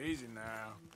Easy now.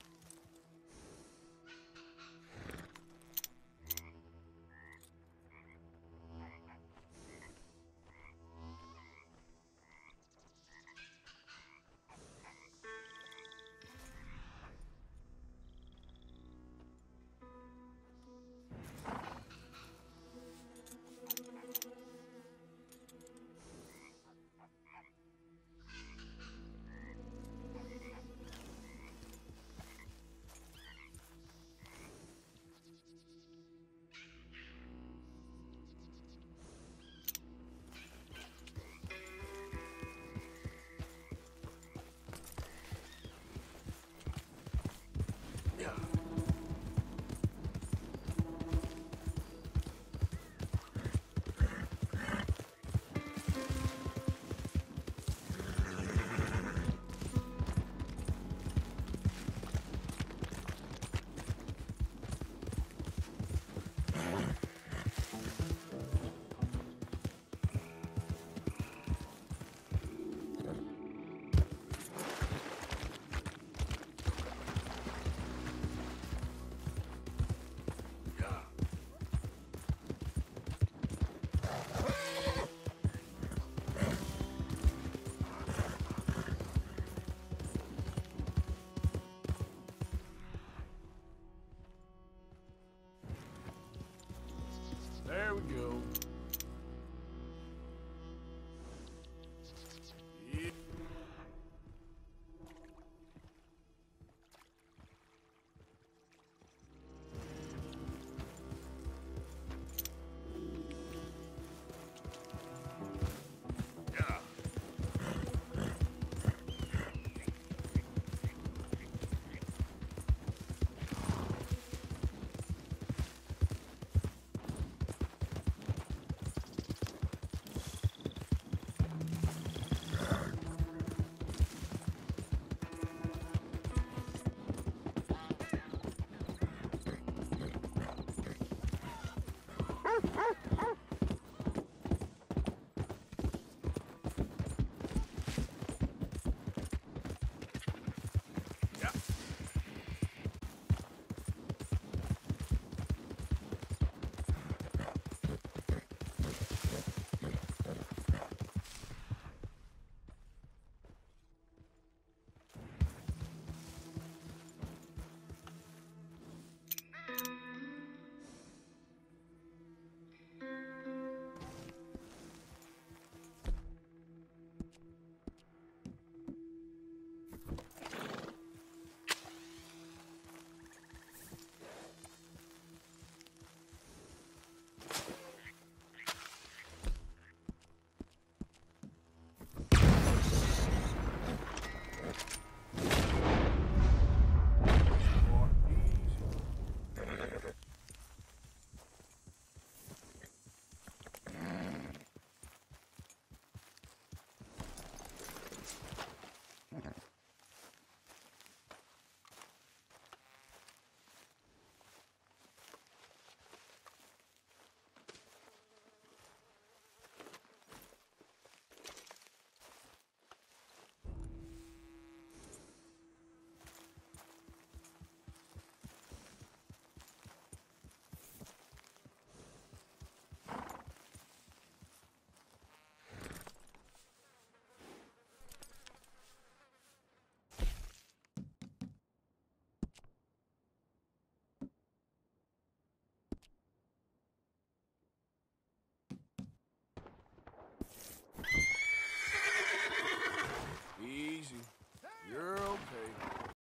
There we go.